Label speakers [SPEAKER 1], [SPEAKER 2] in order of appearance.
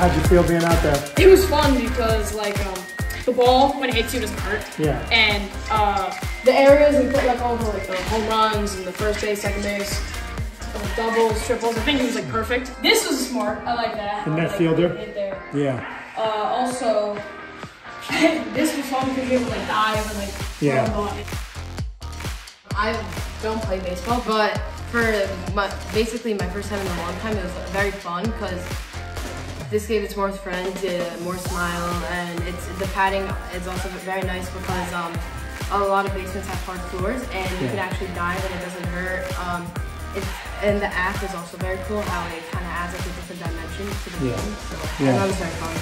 [SPEAKER 1] how'd you feel being out there?
[SPEAKER 2] It was fun because like um, the ball when it hits you doesn't hurt.
[SPEAKER 1] Yeah.
[SPEAKER 2] And uh, the areas we put like over like the home runs and the first base, second base, uh, doubles, triples. I think it was like perfect. This was smart. I like that.
[SPEAKER 1] The net
[SPEAKER 2] like,
[SPEAKER 1] fielder? Yeah.
[SPEAKER 2] Uh, also, this was fun because you able to like dive and like
[SPEAKER 1] Yeah.
[SPEAKER 2] throw the ball.
[SPEAKER 3] I don't play baseball, but for my, basically my first time in a long time, it was very fun because this gave its more friends, uh, more smile, and it's the padding is also very nice because um, a lot of basements have hard floors, and you
[SPEAKER 1] Yeah.
[SPEAKER 3] can actually dive and it doesn't hurt. Um, it's, and the app is also very cool how it kind of adds like a different dimension to the
[SPEAKER 1] Yeah.
[SPEAKER 3] game. So
[SPEAKER 1] Yeah.
[SPEAKER 3] that was very fun.